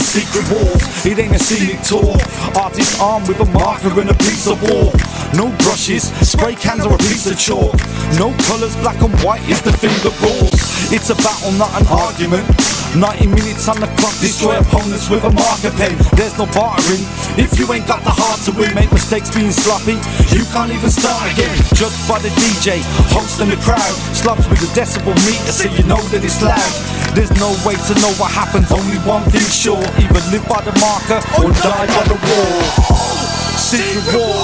secret war. It ain't a scenic tour. Artists armed with a marker and a piece of wall. No brushes, spray cans or a piece of chalk. No colours, black and white is the thing that rules. It's a battle, not an argument. 90 minutes on the clock, destroy opponents with a marker pen. There's no bartering. If you ain't got the heart to win, make mistakes being sloppy. You can't even start again. Judged by the DJ, host and the crowd. Slumps with a decibel meter so you know that it's loud. There's no way to know what happens, only one thing sure. Either live by the marker or die by the wall. Secret wars.